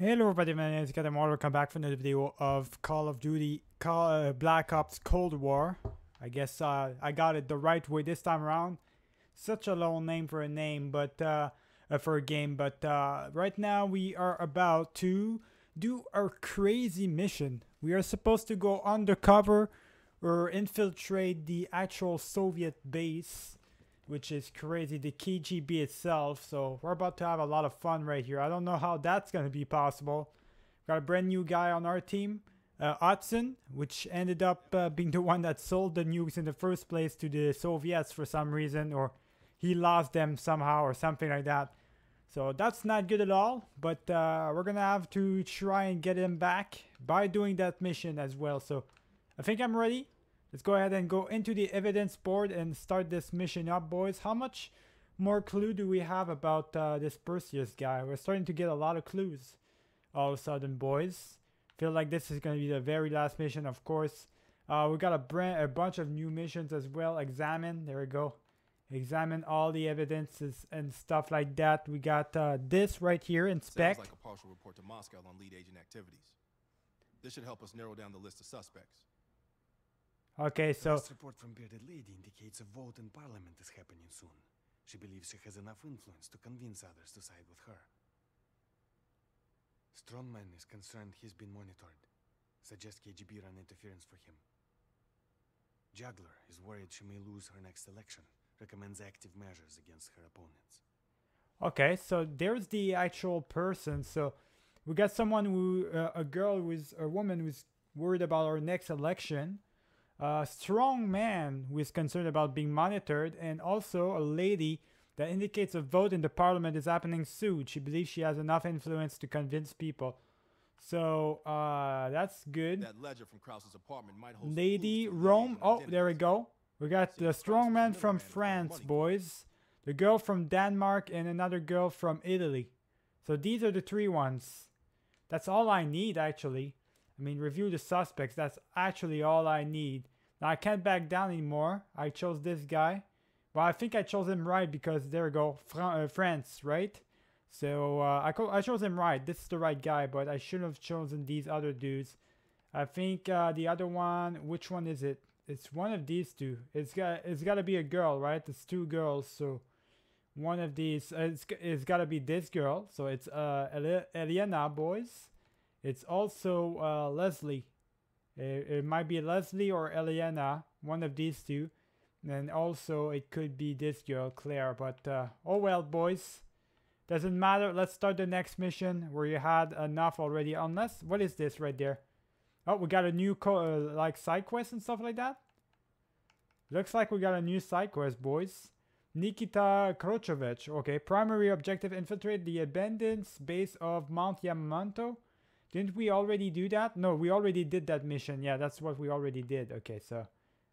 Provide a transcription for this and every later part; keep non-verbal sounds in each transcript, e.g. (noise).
Hello everybody, my name is Adam Welcome back for another video of Call of Duty Call, uh, Black Ops Cold War. I guess uh, I got it the right way this time around. Such a long name for a name, but uh, uh, for a game. But uh, right now we are about to do our crazy mission. We are supposed to go undercover or infiltrate the actual Soviet base which is crazy, the KGB itself. So we're about to have a lot of fun right here. I don't know how that's going to be possible. Got a brand new guy on our team, uh, Hudson, which ended up uh, being the (laughs) one that sold the nukes in the first place to the Soviets for some reason, or he lost them somehow or something like that. So that's not good at all, but uh, we're going to have to try and get him back by doing that mission as well. So I think I'm ready. Let's go ahead and go into the evidence board and start this mission up, boys. How much more clue do we have about uh, this Perseus guy? We're starting to get a lot of clues all of a sudden, boys. Feel like this is going to be the very last mission, of course. Uh, we got a, brand, a bunch of new missions as well. Examine, there we go. Examine all the evidences and stuff like that. We got uh, this right here, inspect. Sounds like a partial report to Moscow on lead agent activities. This should help us narrow down the list of suspects. Okay, so This report from Bearded Lady indicates a vote in Parliament is happening soon. She believes she has enough influence to convince others to side with her. Strongman is concerned he's been monitored. Suggests KGB run interference for him. Juggler is worried she may lose her next election. Recommends active measures against her opponents. Okay, so there's the actual person. So we got someone who, uh, a girl who's a woman who's worried about our next election. A strong man who is concerned about being monitored, and also a lady that indicates a vote in the parliament is happening soon. She believes she has enough influence to convince people. So uh, that's good. That ledger from Krause's apartment might hold Lady clues to lead Rome. Oh, there we go. We got the strong man from France, boys. The girl from Denmark and another girl from Italy. So these are the three ones. That's all I need, actually. I mean, review the suspects. That's actually all I need. Now, I can't back down anymore. I chose this guy. Well, I think I chose him right because there we go. Uh, France, right? So uh, I, I chose him right. This is the right guy, but I should have chosen these other dudes. I think uh, the other one, which one is it? It's one of these two. It's got it's got to be a girl, right? It's two girls, so one of these. Uh, it's it's got to be this girl. So it's uh Eliana, boys. It's also uh, Leslie. It, it might be Leslie or Eliana, one of these two. And also it could be this girl, Claire. But uh, oh well, boys. Doesn't matter. Let's start the next mission where you had enough already. Unless what is this right there? Oh, we got a new uh, like side quest and stuff like that. Looks like we got a new side quest, boys. Nikita Dragovich. Okay, primary objective: infiltrate the abandoned base of Mount Yamantau. Didn't we already do that? No, we already did that mission. Yeah, that's what we already did. Okay, so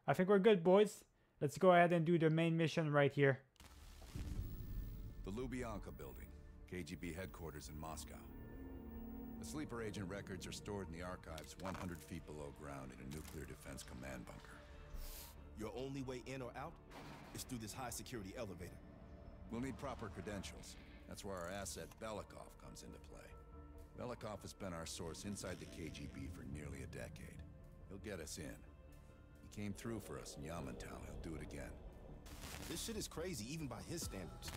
I think we're good, boys. Let's go ahead and do the main mission right here. The Lubyanka building, KGB headquarters in Moscow. The sleeper agent records are stored in the archives 100 feet below ground in a nuclear defense command bunker. Your only way in or out is through this high security elevator. We'll need proper credentials. That's where our asset Belikov comes into play. Belikov has been our source inside the KGB for nearly a decade. He'll get us in. He came through for us in Yamantau. He'll do it again. This shit is crazy even by his standards.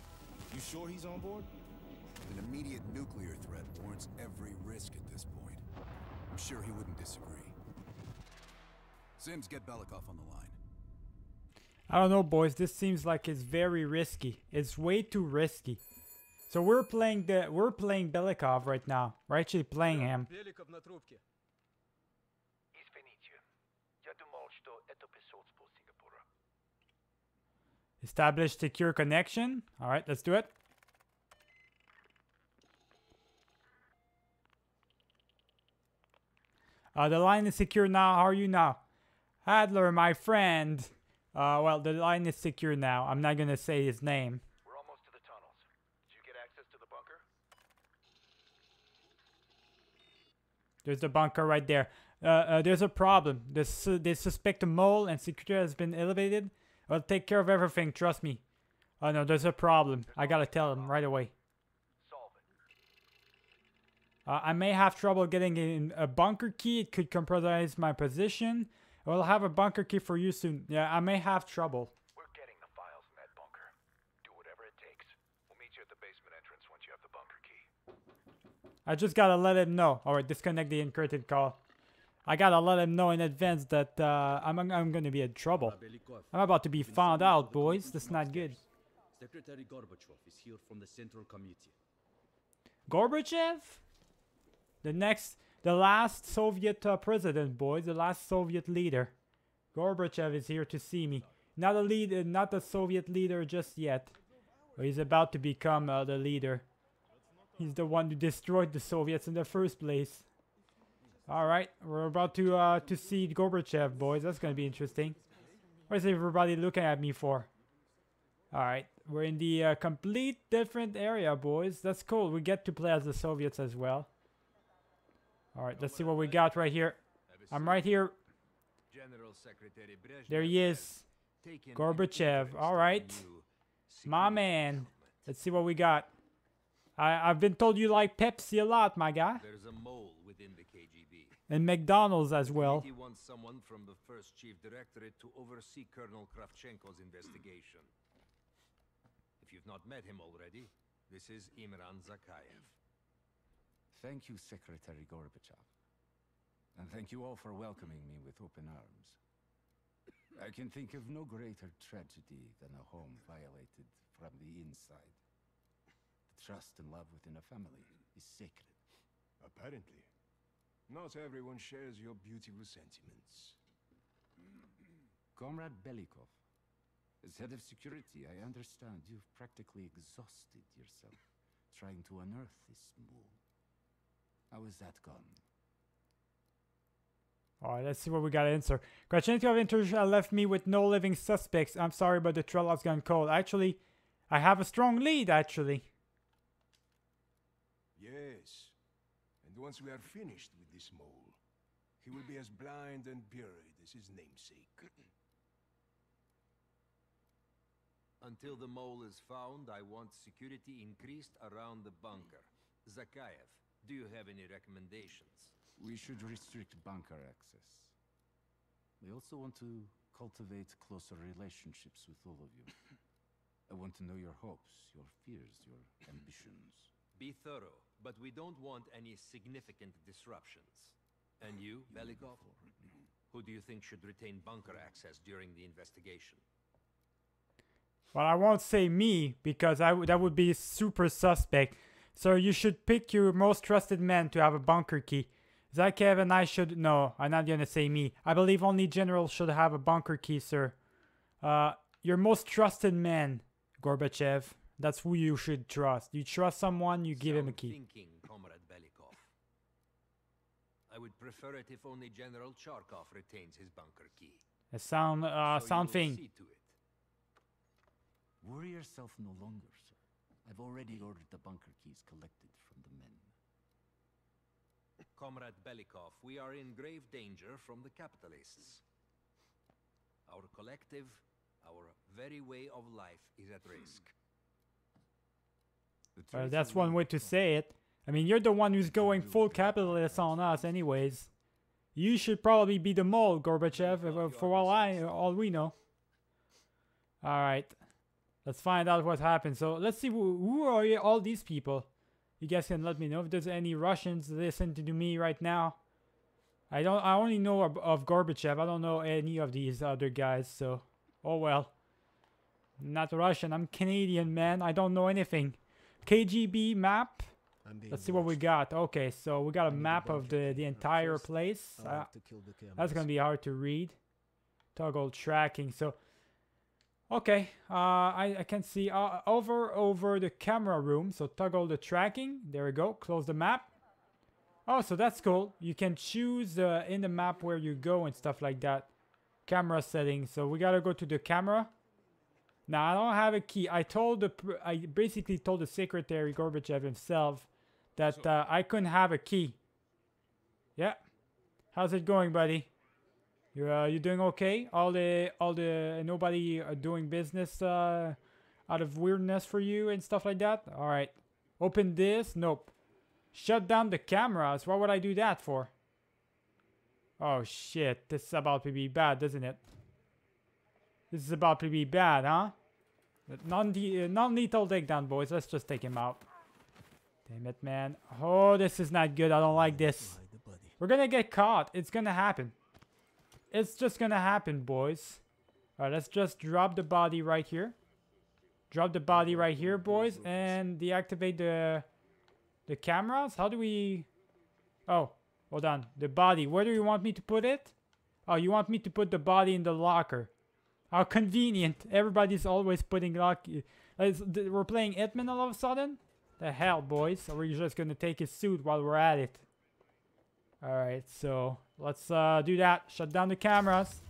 You sure he's on board? An immediate nuclear threat warrants every risk at this point. I'm sure he wouldn't disagree. Sims, get Belikov on the line. I don't know, boys. This seems like it's very risky. It's way too risky. So we're playing the we're playing Belikov right now. We're actually playing him. Establish secure connection. All right, let's do it. Uh, the line is secure now. How are you now? Adler, my friend. Uh, well, the line is secure now. I'm not going to say his name. There's the bunker right there. Uh, uh, there's a problem. The su- they suspect a mole and security has been elevated. I'll take care of everything. Trust me. Oh no, there's a problem. I gotta tell him right away. Uh, I may have trouble getting in a bunker key. It could compromise my position. I will have a bunker key for you soon. Yeah, I may have trouble. We're getting the files in that bunker. Do whatever it takes. We'll meet you at the basement entrance once you have the bunker key. I just gotta let him know. Alright, disconnect the encrypted call. I gotta let him know in advance that uh, I'm, I'm gonna be in trouble. I'm about to be found out, boys. That's not good. Secretary Gorbachev is here from the Central Committee. Gorbachev? The next, the last Soviet uh, president, boys. The last Soviet leader. Gorbachev is here to see me. Not a leader, not a Soviet leader just yet. He's about to become uh, the leader. He's the one who destroyed the Soviets in the first place. All right, we're about to uh, to see Gorbachev, boys. That's gonna be interesting. What is everybody looking at me for? All right, we're in the uh, complete different area, boys. That's cool. We get to play as the Soviets as well. All right, let's see what we got right here. I'm right here. General Secretary There he is. Gorbachev, all right. My man. Let's see what we got. I, I've been told you like Pepsi a lot, my guy. There's a mole within the KGB. And McDonald's as well. He wants someone from the first chief directorate to oversee Colonel Kravchenko's investigation. If you've not met him already, this is Imran Zakhaev. Thank you, Secretary Gorbachev. And thank you all for welcoming me with open arms. I can think of no greater tragedy than a home violated from the inside. The trust and love within a family is sacred. Apparently. Not everyone shares your beautiful sentiments. Comrade Belikov, as head of security, I understand you've practically exhausted yourself (laughs) trying to unearth this mole. How is that gone? Alright, let's see what we got to answer. Kravchenko inter- uh, left me with no living suspects. I'm sorry, but the trail has gone cold. Actually, I have a strong lead, actually. Yes. And once we are finished with this mole, he will be as blind and buried as his namesake. (clears throat) Until the mole is found, I want security increased around the bunker. Zakhaev, do you have any recommendations? We should restrict bunker access. We also want to cultivate closer relationships with all of you. (clears throat) I want to know your hopes, your fears, your ambitions. Be thorough, but we don't want any significant disruptions. And you, Belikov? Who do you think should retain bunker access during the investigation? Well, I won't say me because I w- that would be super suspect. So you should pick your most trusted man to have a bunker key. Zakhaev and I should no. I'm not gonna say me. I believe only general should have a bunker key, sir. Uh, your most trusted man, Gorbachev. That's who you should trust. You trust someone, you give him a key. Thinking, Comrade Belikov. I would prefer it if only General Charkov retains his bunker key. A sound, uh, So sound thing. see to it. Worry yourself no longer, sir. I've already ordered the bunker keys collected from the men. Comrade Belikov, we are in grave danger from the capitalists. Our collective, our very way of life is at risk. Well, that's one way to say it. I mean, you're the one who's going full capitalist on us, anyways. You should probably be the mole, Gorbachev, uh, for all I, all we know. All right, let's find out what happened. So let's see who, who are you- all these people. You guys can let me know if there's any Russians listening to me right now. I don't. I only know of, of Gorbachev. I don't know any of these other guys. So, oh well. Not Russian. I'm Canadian, man. I don't know anything. KGB map. Let's see what we got. Okay, so we got a map of the, the entire first, place. Uh, to the that's gonna be hard to read. Toggle tracking. So, okay, uh, I I can see uh, over over the camera room. So toggle the tracking. There we go. Close the map. Oh, so that's cool. You can choose uh, in the map where you go and stuff like that. Camera settings. So we gotta go to the camera. Now I don't have a key. I told the I basically told the secretary Gorbachev himself that uh, I couldn't have a key. Yeah. How's it going, buddy? You uh, you doing okay? All the all the nobody uh, doing business uh, out of weirdness for you and stuff like that. All right. Open this. Nope. Shut down the cameras. Why would I do that for? Oh shit, this is about to be bad, doesn't it? This is about to be bad, huh? Non-lethal uh, takedown, boys. Let's just take him out. Damn it, man. Oh, this is not good. I don't like this. We're gonna get caught. It's gonna happen. It's just gonna happen, boys. Alright, let's just drop the body right here. Drop the body right here, boys. And deactivate the, the cameras. How do we... Oh, hold on. The body. Where do you want me to put it? Oh, you want me to put the body in the locker. How convenient. Everybody's always putting lock... We're playing Hitman all of a sudden? The hell, boys. Or we're just gonna take his suit while we're at it. Alright, so let's uh, do that. Shut down the cameras.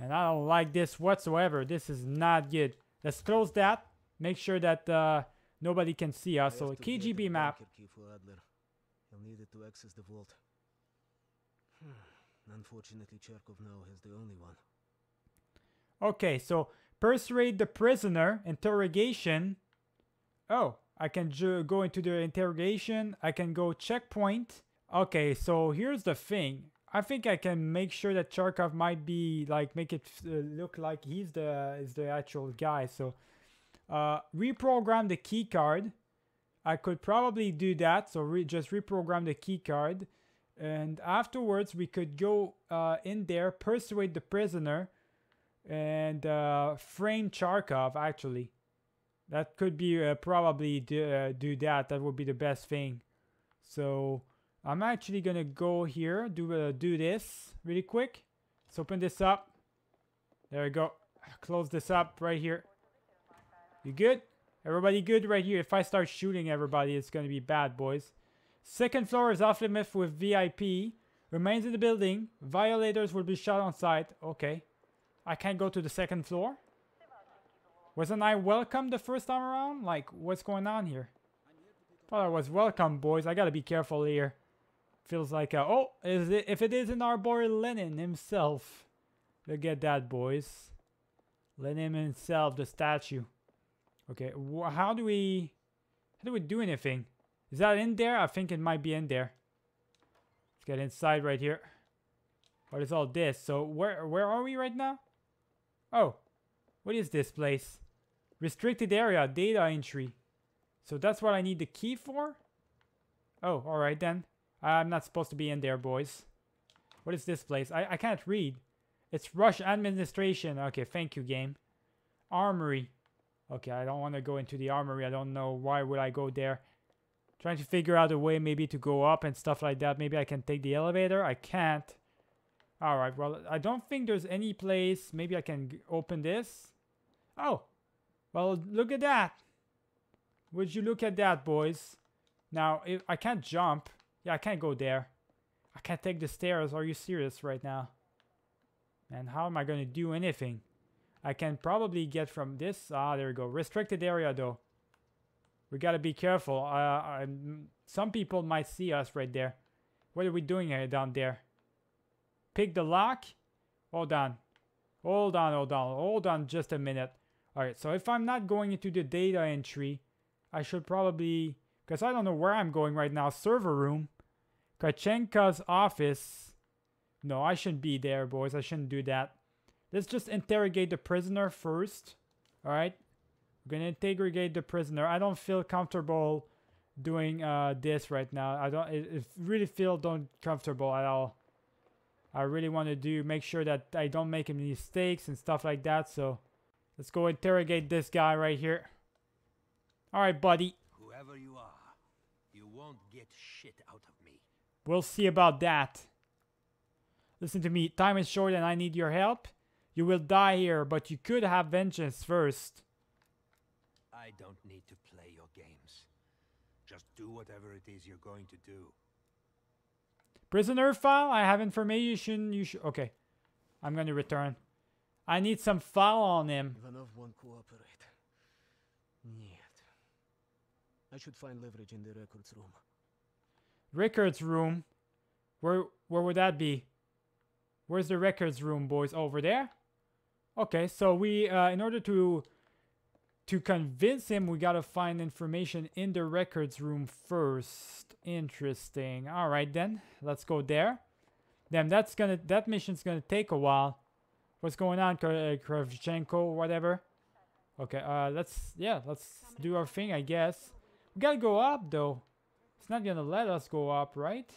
And I don't like this whatsoever. This is not good. Let's close that. Make sure that uh, nobody can see us. So KGB map. He'll need it to access the vault. Hmm. Unfortunately, Charkov now has the only one. Okay, so persuade the prisoner. Interrogation. Oh, I can go into the interrogation. I can go checkpoint. Okay, so here's the thing. I think I can make sure that Charkov might be like make it uh, look like he's the is the actual guy. So uh, reprogram the key card. I could probably do that. So re just reprogram the key card, and afterwards we could go uh, in there, persuade the prisoner, and uh, frame Charkov. Actually, that could be uh, probably do, uh, do that. That would be the best thing. So. I'm actually gonna go here, do uh, do this really quick. Let's open this up. There we go. Close this up right here. You good? Everybody good right here? If I start shooting everybody, it's gonna be bad, boys. Second floor is off limit with VIP. Remains in the building. Violators will be shot on sight. Okay. I can't go to the second floor? Wasn't I welcome the first time around? Like, what's going on here? Thought I was welcome, boys. I gotta be careful here. Feels like, a, oh, is it, if it isn't our boy Lenin himself. Look at that, boys. Lenin himself, the statue. Okay, how do we, how do we do anything? Is that in there? I think it might be in there. Let's get inside right here. What is all this? So where where are we right now? Oh, what is this place? Restricted area, data entry. So that's what I need the key for? Oh, alright then. I'm not supposed to be in there, boys. What is this place? I, I can't read. It's Rush Administration. Okay, thank you, game. Armory. Okay, I don't want to go into the armory. I don't know why would I go there. Trying to figure out a way maybe to go up and stuff like that. Maybe I can take the elevator. I can't. Alright, well, I don't think there's any place. Maybe I can open this. Oh, well, look at that. Would you look at that, boys? Now, if I can't jump. Yeah, I can't go there. I can't take the stairs. Are you serious right now? And how am I going to do anything? I can probably get from this. Ah, there we go. Restricted area, though. We got to be careful. Uh, some people might see us right there. What are we doing here down there? Pick the lock? Hold on. Hold on, hold on. Hold on just a minute. Alright, so if I'm not going into the data entry, I should probably... Because I don't know where I'm going right now. Server room. Kravchenko's office. No, I shouldn't be there, boys. I shouldn't do that. Let's just interrogate the prisoner first. Alright? We're gonna interrogate the prisoner. I don't feel comfortable doing uh, this right now. I don't it, it really feel don't comfortable at all. I really want to do make sure that I don't make any mistakes and stuff like that. So let's go interrogate this guy right here. All right, buddy. Whoever you are, you won't get shit out of me. We'll see about that. Listen to me. Time is short and I need your help. You will die here, but you could have vengeance first. I don't need to play your games. Just do whatever it is you're going to do. Prisoner file? I have information you should... Okay. I'm going to return. I need some file on him. Ivanov won't cooperate. Нет. I should find leverage in the records room. Records room? Where where would that be? Where's the records room, boys? Over there? Okay, so we, uh, in order to to convince him, we gotta find information in the records room first. Interesting. All right then, let's go there. Damn, that's gonna that mission's gonna take a while. What's going on, uh, Kravchenko? Whatever. Okay, uh, let's yeah, let's do our thing, I guess. We gotta go up though. It's not gonna let us go up, right?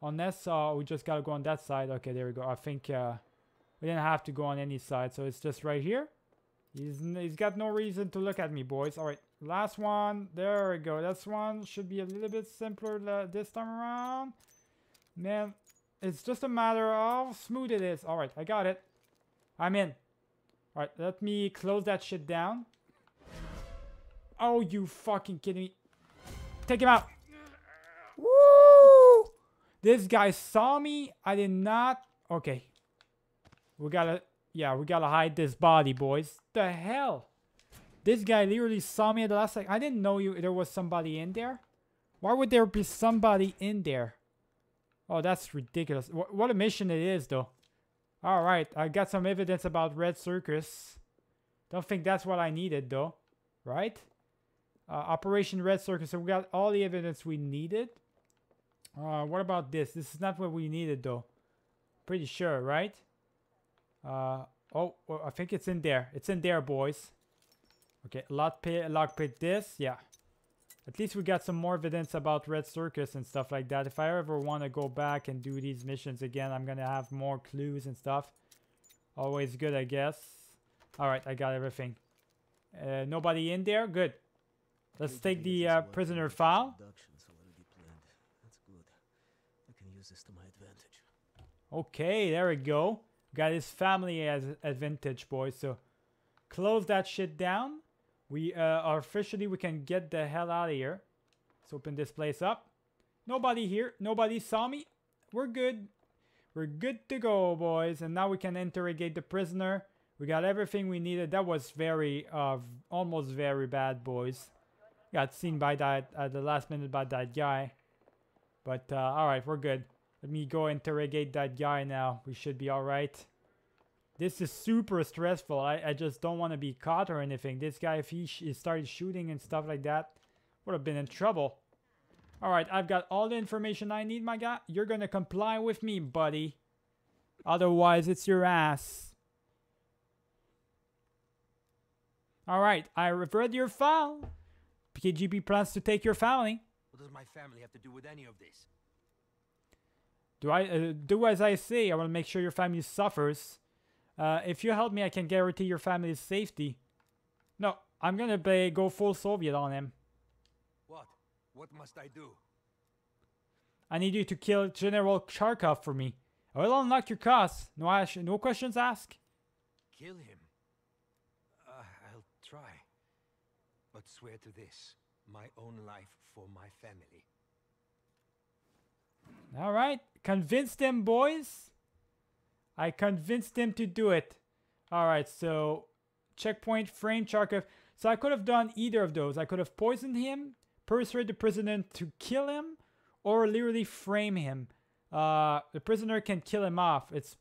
Unless uh, we just gotta go on that side. Okay, there we go. I think uh, we didn't have to go on any side, so it's just right here. He's, he's got no reason to look at me, boys. All right, last one. There we go. This one should be a little bit simpler this time around. Man, it's just a matter of how smooth it is. All right, I got it. I'm in. All right, let me close that shit down. Oh, you fucking kidding me. Take him out. Woo! This guy saw me. I did not. Okay. We gotta, yeah, we gotta hide this body, boys. The hell? This guy literally saw me at the last second. I didn't know you. There was somebody in there. Why would there be somebody in there? Oh, that's ridiculous. Wh- what a mission it is, though. All right, I got some evidence about Red Circus. Don't think that's what I needed, though. Right? Uh, Operation Red Circus. So we got all the evidence we needed. Uh, what about this? This is not what we needed, though. Pretty sure, right? Uh, oh, well, I think it's in there. It's in there, boys. Okay, lock pick, lock pick this. Yeah. At least we got some more evidence about Red Circus and stuff like that. If I ever want to go back and do these missions again, I'm going to have more clues and stuff. Always good, I guess. Alright, I got everything. Uh, nobody in there? Good. Let's take the uh, prisoner file. Abductions already planned. That's good. I can use this to my advantage. Okay, there we go. Got his family as advantage, boys. So close that shit down. We uh, are officially we can get the hell out of here. Let's open this place up. Nobody here. Nobody saw me. We're good. We're good to go, boys. And now we can interrogate the prisoner. We got everything we needed. That was very, uh, almost very bad, boys. Got seen by that at the last minute by that guy. But uh, all right, we're good. Let me go interrogate that guy now. We should be all right. This is super stressful. I, I just don't want to be caught or anything. This guy, if he, he started shooting and stuff like that, would have been in trouble. All right, I've got all the information I need, my guy. You're to comply with me, buddy. Otherwise, it's your ass. All right, I read your file. PKGB plans to take your family. What does my family have to do with any of this? Do I uh, do as I say? I want to make sure your family suffers. Uh, if you help me, I can guarantee your family's safety. No, I'm gonna play, go full Soviet on him. What? What must I do? I need you to kill General Charkov for me. I will unlock your costs. No, ash- no questions asked. Kill him? Uh, I'll try. But swear to this my own life for my family. All right, convince them, boys. I convinced them to do it. All right, so checkpoint, frame Charkov. So I could have done either of those. I could have poisoned him, persuade the prisoner to kill him, or literally frame him. Uh, the prisoner can kill him off. It's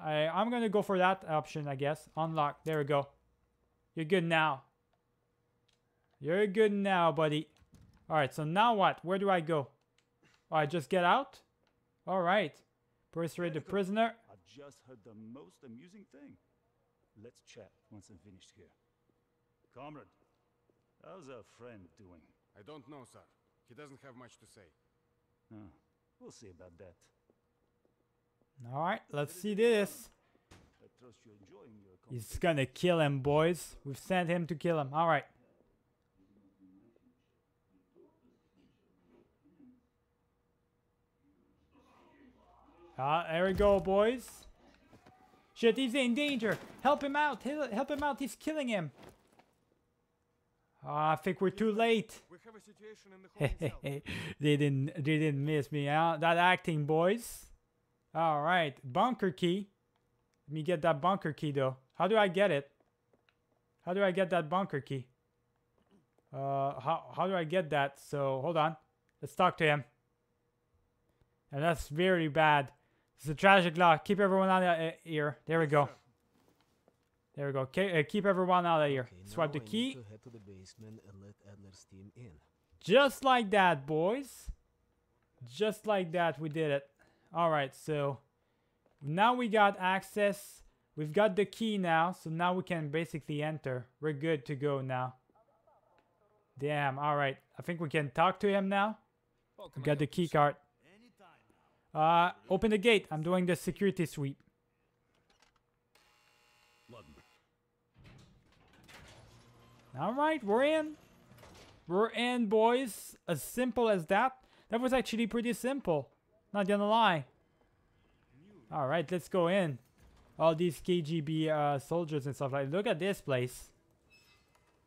I, I'm gonna go for that option, I guess. Unlock. There we go. You're good now. You're good now, buddy. All right. So now what? Where do I go? Oh, I just get out. All right. Persuade the prisoner. I've just heard the most amusing thing. Let's chat once I'm finished here. Comrade, how's our friend doing? I don't know, sir. He doesn't have much to say. Ah, we'll see about that. All right. Let's see this. I trust you're enjoying your He's gonna kill him, boys. We've sent him to kill him. All right. Ah, there we go, boys. Shit, he's in danger. Help him out. Help him out. He's killing him. Ah, I think we're too late. We have a situation in the (laughs) they didn't. They didn't miss me out. That acting, boys. All right, bunker key. Let me get that bunker key though. How do I get it? How do I get that bunker key? Uh, how how do I get that? So hold on. Let's talk to him. And that's very bad. It's a tragic law. Keep everyone out of here. There we go. There we go. Ke- uh, keep everyone out of here. Okay, Swipe the now I need key. to head to the basement and let Adler's team in. Just like that, boys. Just like that, we did it. All right, so now we got access. We've got the key now, so now we can basically enter. We're good to go now. Damn, all right. I think we can talk to him now. We got the key card. Uh, open the gate. I'm doing the security sweep. All right, we're in. We're in, boys. As simple as that. That was actually pretty simple. Not gonna lie. All right, let's go in. All these KGB uh, soldiers and stuff like. Look at this place.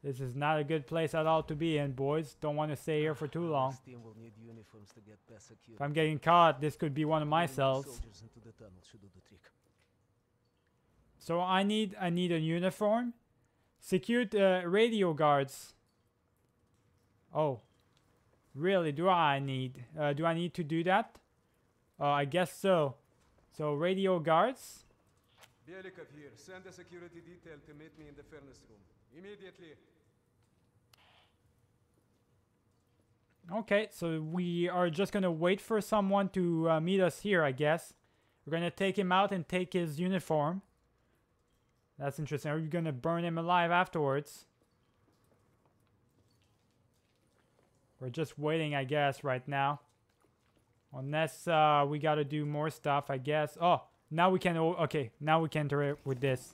This is not a good place at all to be in, boys. Don't want to stay here for too long. Adler's team will need uniforms to get past security. If I'm getting caught, this could be one of my cells. Soldiers into the tunnel should do the trick. So I need I need a uniform. Secured uh, radio guards. Oh, really? Do I need? Uh, do I need to do that? Uh, I guess so. So radio guards. Belikov here. Send a security detail to meet me in the furnace room. Immediately. Okay, so we are just gonna wait for someone to uh, meet us here. I guess we're gonna take him out and take his uniform. That's interesting. Are you gonna burn him alive afterwards? We're just waiting, I guess, right now. Unless uh, we gotta do more stuff, I guess. Oh, now we can. Okay, now we can enter it with this.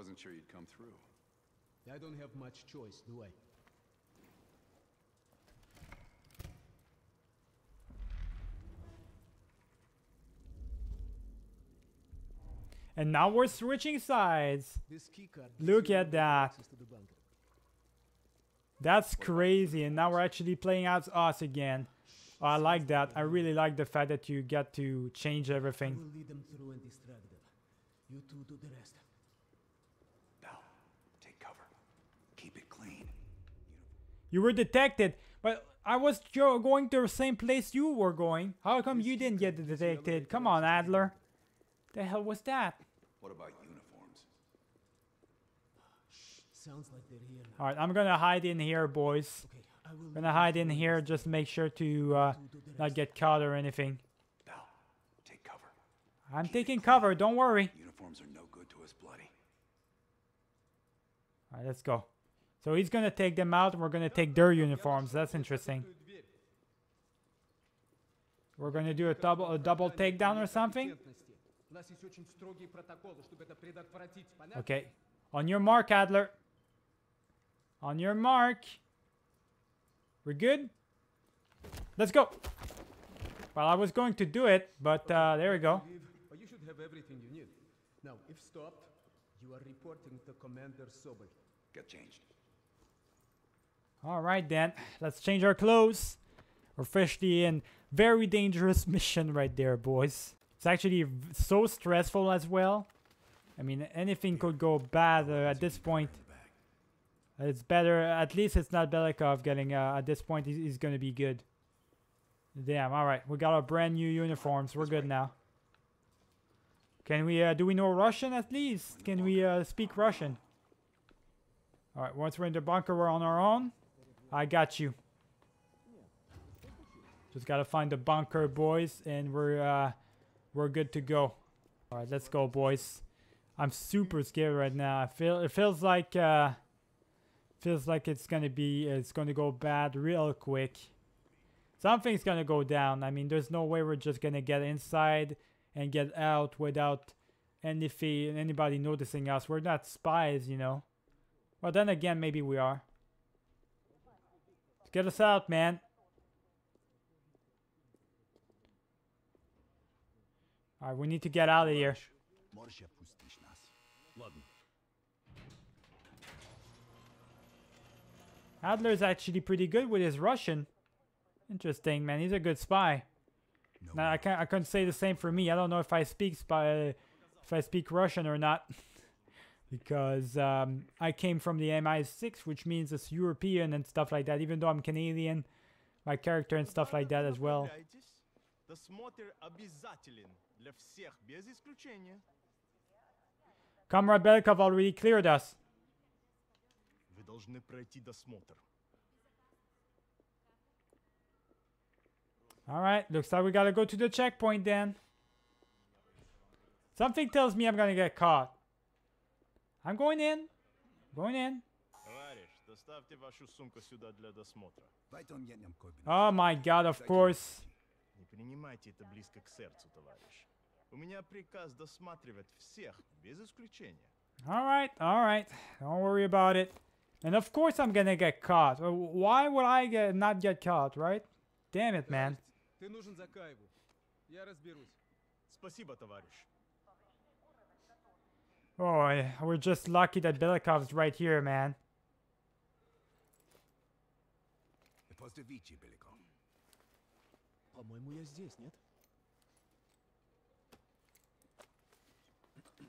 Wasn't sure you'd come through. I don't have much choice, do I? And now we're switching sides. This keycard gives Look at that. access to the bunker. That's crazy. And now we're actually playing as us again. Oh, I like that. I really like the fact that you get to change I everything. will lead them through and distract them. You two do the rest. Bell, take cover. Keep it clean. You were detected, but I was going to the same place you were going. How come you didn't get detected? Come on, Adler. The hell was that? What about uniforms? Sounds like they're here. All right, I'm gonna hide in here, boys. Okay, I will. gonna hide in here. Just make sure to uh, not get caught or anything. Bell, take cover. I'm taking cover. Don't worry. Uniforms are no good to us, bloody. All right, let's go. So he's going to take them out and we're going to take their uniforms. That's interesting. We're going to do a double, a double takedown or something? Okay. On your mark, Adler. On your mark. We're good? Let's go. Well, I was going to do it, but uh, there we go. You should have everything you need. Now, if stopped, you are reporting to Commander Sobel. Get changed. All right, then. Let's change our clothes. We're officially in very dangerous (laughs) mission right there, boys. It's actually so stressful as well. I mean, anything could go bad uh, at this point. It's better, at least it's not Belikov getting, uh, at this point, he's, he's gonna be good. Damn, alright, we got our brand new uniforms, we're good now. Can we, uh, do we know Russian at least? Can we, uh, speak Russian? Alright, once we're in the bunker, we're on our own. I got you. Just gotta find the bunker, boys, and we're, uh, we're good to go. Alright, let's go, boys. I'm super scared right now. I feel, it feels like, uh, feels like it's gonna be it's gonna go bad real quick something's gonna go down i mean there's no way we're just gonna get inside and get out without anything anybody noticing us we're not spies you know well then again maybe we are Get us out, man. Alright, we need to get out of here. Adler's actually pretty good with his Russian. Interesting, man. He's a good spy. No. Now, I can't. I couldn't say the same for me. I don't know if I speak spy, if I speak Russian or not. (laughs) because um, I came from the MI6, which means it's European and stuff like that. Even though I'm Canadian, my character and stuff like that as well. Comrade Belikov already cleared us. All right, looks like we gotta go to the checkpoint then. Something tells me I'm gonna get caught. I'm going in. Going in. Товарищ, доставьте вашу сумку сюда для досмотра. Oh my god, of course. Не принимайте это близко к сердцу, товарищ. У меня приказ досматривать всех, без исключения. Alright, alright. Don't worry about it. And of course I'm gonna get caught. Uh, Why would I get, not get caught, right? Damn it, man. Ты нужен Закаеву. Я разберусь. Спасибо, товарищ. Oh, we're just lucky that Belikov's right here, man. Postavici, Belikov. По-моему, я здесь, нет?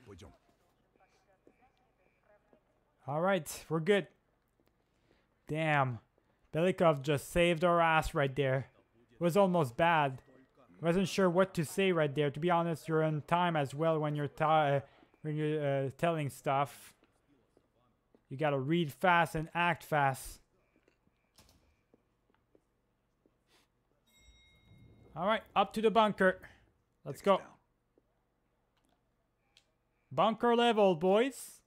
Пойдем. Alright, we're good. Damn. Belikov just saved our ass right there. It was almost bad. Wasn't sure what to say right there. To be honest, you're on time as well when you're ti- uh, when you're uh, telling stuff. You gotta read fast and act fast. Alright, up to the bunker. Let's go. Bunker level, boys.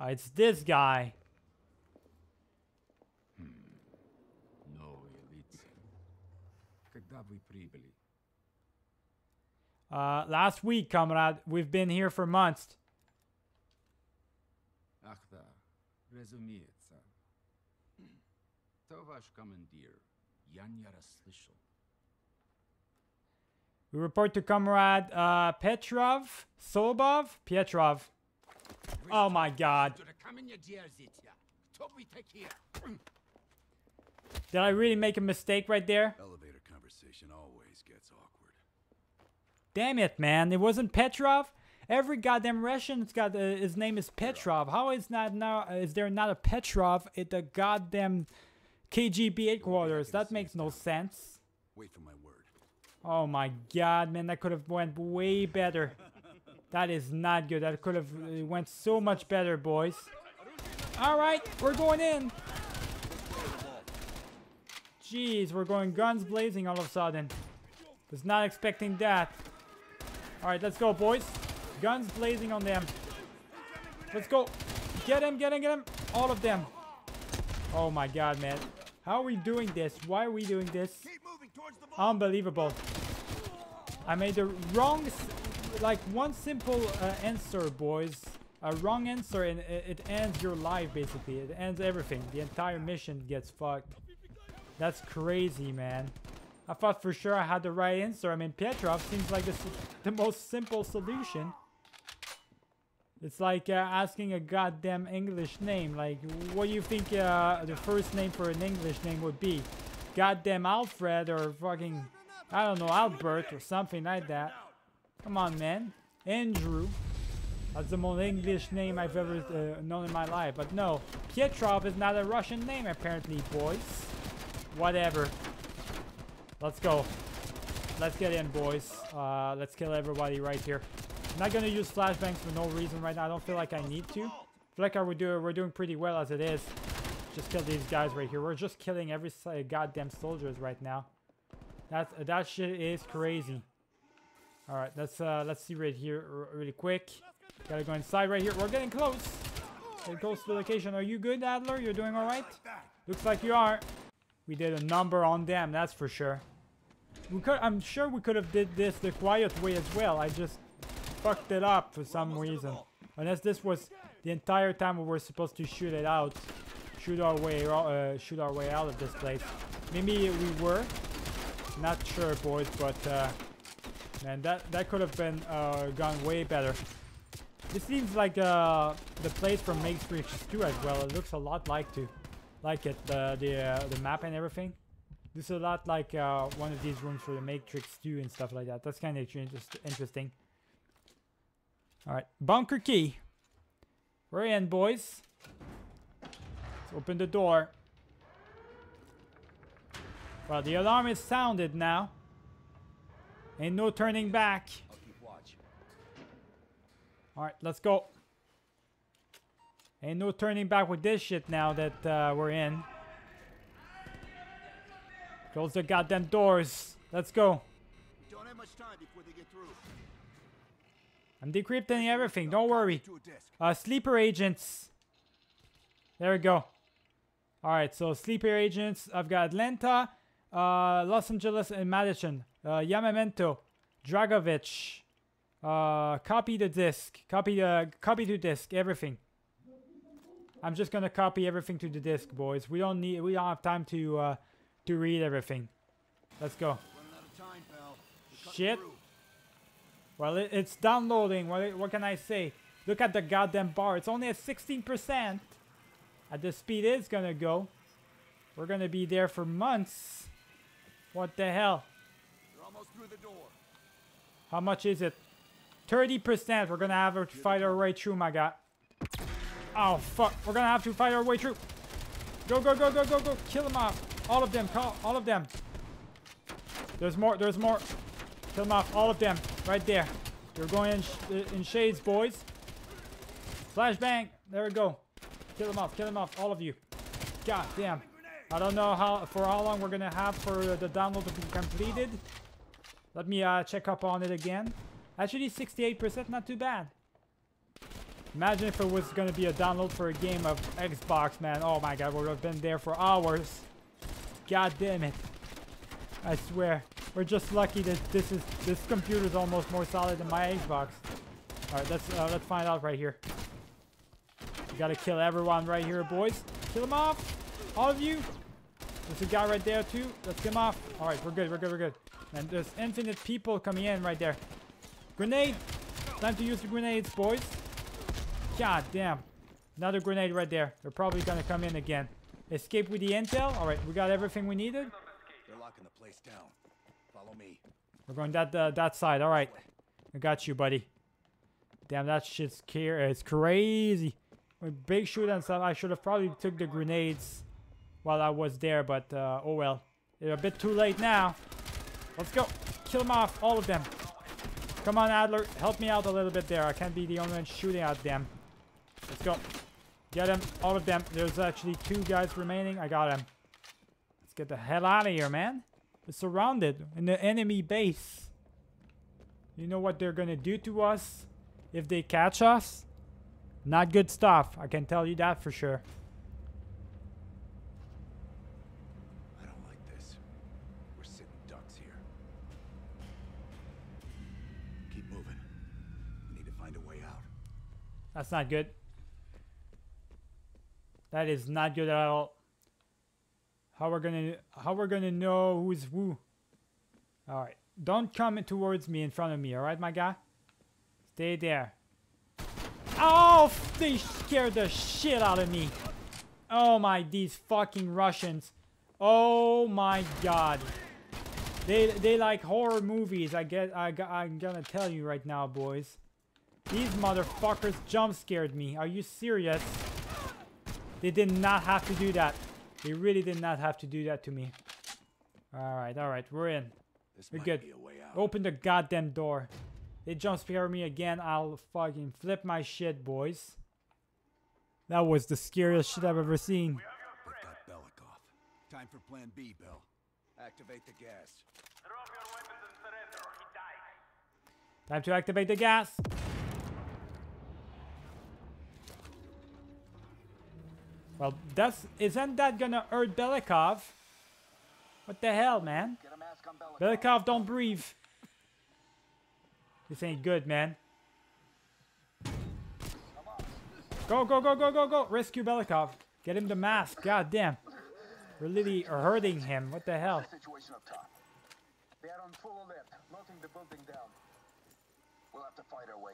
Uh, it's this guy. Uh, last week, comrade, we've been here for months. Ах да, разумеется. Кто ваш командир? Я не расслышал. We report to comrade uh, Petrov, Sobov, Pietrov. Oh my god. Камень дерзите. Кто вы такие? Did I really make a mistake right there? Elevator conversation always gets awkward. Damn it, man. It wasn't Petrov? Every goddamn Russian's got uh, his name is Petrov. How is not now is there not a Petrov at the goddamn KGB headquarters? That makes no sense. Wait for my word. Oh my god, man, that could have went way better. That is not good. That could have uh, went so much better, boys. All right, we're going in. Jeez, we're going guns blazing all of a sudden. Was not expecting that. All right, let's go, boys. Guns blazing on them. Let's go. Get him, get him, get him. All of them. Oh my god, man. How are we doing this? Why are we doing this? Unbelievable. I made the wrong, like one simple uh, answer, boys. A wrong answer and it, it ends your life, basically. It ends everything. The entire mission gets fucked. That's crazy, man. I thought for sure I had the right answer. I mean, Petrov seems like the, the most simple solution. It's like uh, asking a goddamn English name. Like, what do you think uh, the first name for an English name would be? Goddamn Alfred or fucking, I don't know, Albert or something like that. Come on, man. Andrew. That's the most English name I've ever uh, known in my life. But no, Pietrov is not a Russian name, apparently, boys. Whatever. Let's go. Let's get in, boys. Uh, let's kill everybody right here. I'm not gonna use flashbangs for no reason right now. I don't feel like I need to. I feel like do, we're doing pretty well as it is. Just kill these guys right here. We're just killing every goddamn soldiers right now. That's that shit is crazy. All right, let's uh let's see right here really quick. Gotta go inside right here. We're getting close. Getting close to the location. Are you good, Adler? You're doing all right. Looks like you are. We did a number on them, that's for sure. We could. I'm sure we could have did this the quiet way as well. I just fucked it up for some reason. Unless this was the entire time we were supposed to shoot it out, shoot our way, uh, shoot our way out of this place. Maybe we were. Not sure, boys, but uh, man, that that could have been uh, gone way better. This seems like uh, the place from Matrix 2 as well. It looks a lot like to, like it, the the uh, the map and everything. This is a lot like uh, one of these rooms for the Matrix 2 and stuff like that. That's kind of interest interesting. All right, bunker key. We're in, boys. Let's open the door. Well, the alarm is sounded now. Ain't no turning back. I'll keep watch. Alright, let's go. Ain't no turning back with this shit now that uh, we're in. Close the goddamn doors. Let's go. Don't have much time before they get through. I'm decrypting everything. Don't worry. Uh, sleeper agents. There we go. All right, so sleeper agents. I've got Atlanta, uh, Los Angeles, and Madison. Uh, Yamamento, Dragovich. Uh, copy the disk. Copy the copy to disk. Everything. I'm just gonna copy everything to the disk, boys. We don't need. We don't have time to uh, to read everything. Let's go. Shit. Well, it, it's downloading. What, what can I say? Look at the goddamn bar. It's only at 16%. At the speed it's gonna go. We're gonna be there for months. What the hell? They're almost through the door. How much is it? 30%. We're gonna have to fight our way through, my guy. Oh, fuck. We're gonna have to fight our way through. Go, go, go, go, go, go. Kill them off. All of them. Call all of them. There's more. There's more. Kill them off. All of them. Right there. You're going in, sh in shades, boys. Flashbang. There we go. Kill them off. Kill them off. All of you. God damn. I don't know how for how long we're gonna have for the download to be completed. Let me uh, check up on it again. Actually, 68%, not too bad. Imagine if it was gonna be a download for a game of Xbox, man. Oh my god, we would have been there for hours. God damn it. I swear. We're just lucky that this is this computer is almost more solid than my Xbox. Alright, let's uh, let's find out right here. We gotta kill everyone right here, boys. Kill them off! All of you! There's a guy right there too. Let's get him off. Alright, we're good, we're good, we're good. And there's infinite people coming in right there. Grenade! Time to use the grenades, boys. God damn. Another grenade right there. They're probably gonna come in again. Escape with the intel. Alright, we got everything we needed. They're locking the place down. Follow me. We're going that uh, that side. Alright. I got you, buddy. Damn, that shit's scary. It's crazy. With big shoot and stuff, I should have probably took the grenades while I was there, but uh, oh well. They're a bit too late now. Let's go. Kill them off, all of them. Come on, Adler. Help me out a little bit there. I can't be the only one shooting at them. Let's go. Get them, all of them. There's actually two guys remaining. I got them. Let's get the hell out of here, man. We're surrounded in the enemy base. You know what they're gonna do to us if they catch us? Not good stuff. I can tell you that for sure. I don't like this. We're sitting ducks here. Keep moving. We need to find a way out. That's not good. That is not good at all. How we're gonna how we're gonna know who's who? All right, don't come towards me in front of me. All right, my guy. Stay there. Oh, they scared the shit out of me. Oh my, these fucking Russians. Oh my god. They they like horror movies. I get I I'm gonna tell you right now, boys. These motherfuckers jump scared me. Are you serious? They did not have to do that. They really did not have to do that to me. Alright, alright, we're in. This we're good. way out. Open the goddamn door. They jump scare me again, I'll fucking flip my shit, boys. That was the scariest shit I've ever seen. They've got Belikov. Time for plan B, Bell. Activate the gas. Time to activate the gas. Well, that's isn't that gonna hurt Belikov? What the hell, man? Belikov, don't breathe. This ain't good, man. Go, go, go, go, go, go! Rescue Belikov. Get him the mask. God damn. We're literally hurting him. What the hell?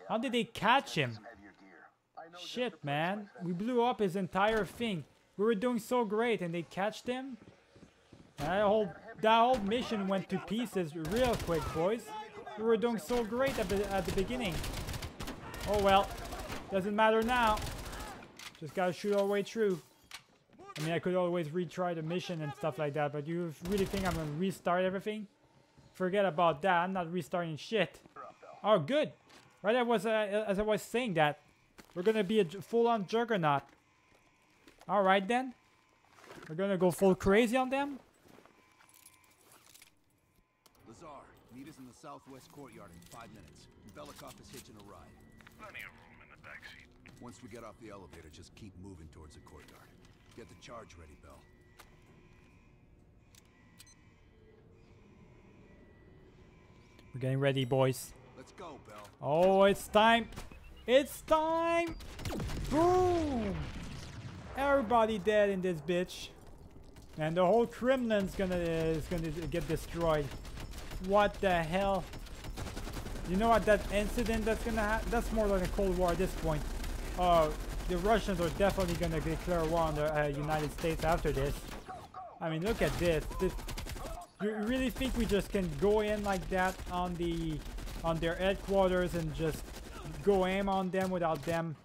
How did they catch him? Some heavier gear. I know Shit, man. We blew up his entire thing. We were doing so great and they catched him? That whole, that whole mission went to pieces real quick, boys. We were doing so great at the, at the beginning. Oh well. Doesn't matter now. Just gotta shoot our way through. I mean, I could always retry the mission and stuff like that, but you really think I'm gonna restart everything? Forget about that. I'm not restarting shit. Oh, good. Right, I was uh, as I was saying that we're gonna be a full-on juggernaut. All right then. We're gonna go full crazy on them. Lazar, meet us in the southwest courtyard in five minutes. Belikov is hitching a ride. Plenty of room in the backseat. Once we get off the elevator, just keep moving towards the courtyard. Get the charge ready, Bell. We're getting ready, boys. Let's go, Bell. Oh, it's time. It's time. Boom. Everybody dead in this bitch. And the whole Kremlin's gonna is gonna get destroyed. What the hell? You know what? That incident that's gonna happen. That's more like a Cold War at this point. Uh, the Russians are definitely gonna declare war on the uh, United States after this. I mean, look at this. This. You really think we just can go in like that on the on their headquarters and just go aim on them without them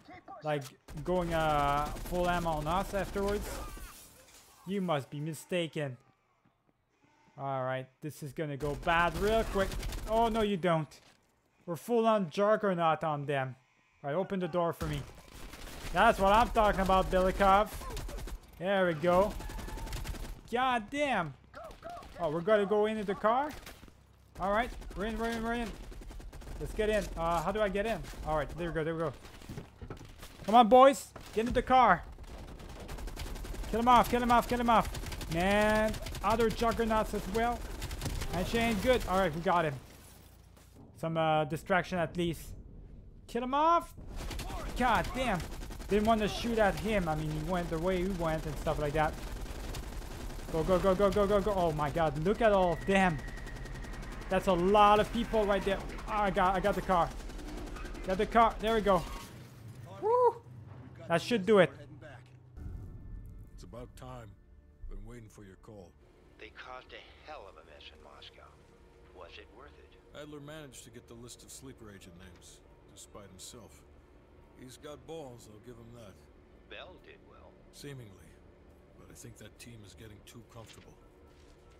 like going uh, full aim on us afterwards? You must be mistaken. Alright, this is gonna go bad real quick. Oh, no you don't. We're full on juggernaut on them. Alright, open the door for me. That's what I'm talking about, Belikov. There we go. God damn. Oh, we're gonna go into the car? Alright, we're in, we're in, we're in. Let's get in. Uh, how do I get in? Alright, there we go, there we go. Come on, boys. Get into the car. Kill him off, kill him off, kill him off. Man, other juggernauts as well. And she ain't good. Alright, we got him. Some uh, distraction at least. Kill him off. God damn. Didn't want to shoot at him. I mean, he went the way he went and stuff like that. Go, go, go, go, go, go, go. Oh my god, look at all of them. That's a lot of people right there. Oh, I got I got the car. Got the car. There we go. Woo! That should do it. It's about time. Been waiting for your call. They caused a hell of a mess in Moscow. Was it worth it? Adler managed to get the list of sleeper agent names, despite himself. He's got balls, I'll give him that. Bell did well. Seemingly. But I think that team is getting too comfortable.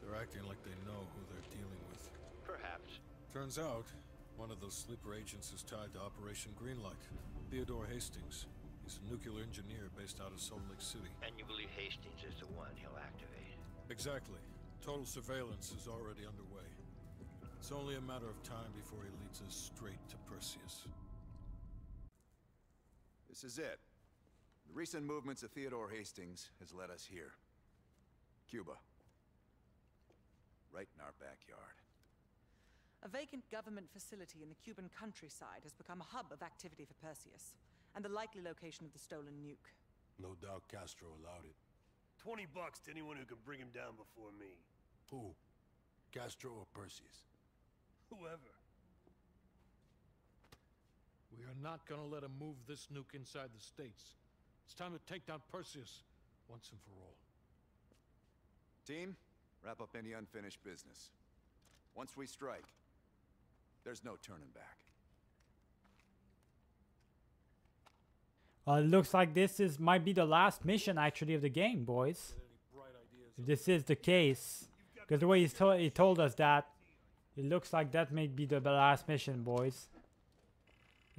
They're acting like they know who they're dealing with. Perhaps. Turns out, one of those sleeper agents is tied to Operation Greenlight. Theodore Hastings. He's a nuclear engineer based out of Salt Lake City. And you believe Hastings is the one he'll activate? Exactly. Total surveillance is already underway. It's only a matter of time before he leads us straight to Perseus. This is it. The recent movements of Theodore Hastings has led us here. Cuba. Right in our backyard. A vacant government facility in the Cuban countryside has become a hub of activity for Perseus, and the likely location of the stolen nuke. No doubt Castro allowed it. 20 bucks to anyone who can bring him down before me. Who? Castro or Perseus? Whoever. We are not gonna let him move this nuke inside the States. It's time to take down Perseus once and for all. Team, wrap up any unfinished business. Once we strike, there's no turning back. Uh, it looks like this is might be the last mission actually of the game, boys. If this is the case, because the way he's to he told us that, it looks like that may be the, the last mission, boys.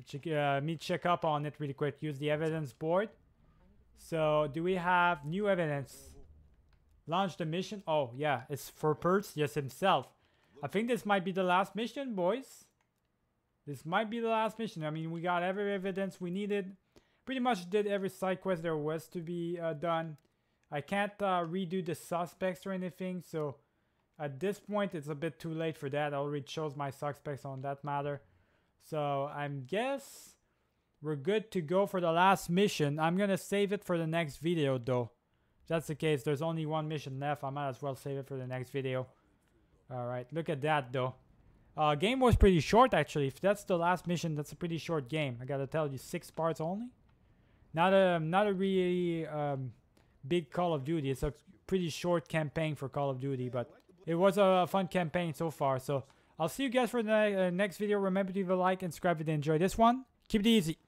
Check, uh, me check up on it really quick. Use the evidence board. So, do we have new evidence? Launch the mission. Oh, yeah, it's for Perseus himself. I think this might be the last mission, boys. This might be the last mission. I mean, we got every evidence we needed. Pretty much did every side quest there was to be uh, done. I can't uh, redo the suspects or anything, so at this point it's a bit too late for that. I already chose my suspects on that matter. So I guess we're good to go for the last mission. I'm gonna save it for the next video though. If that's the case, there's only one mission left. I might as well save it for the next video. Alright, look at that though. Uh, game was pretty short actually. If that's the last mission, that's a pretty short game. I gotta tell you, six parts only. Not a not a really um, big Call of Duty. It's a pretty short campaign for Call of Duty, but it was a fun campaign so far. So I'll see you guys for the uh, next video. Remember to leave a like and subscribe if you enjoyed this one. Keep it easy.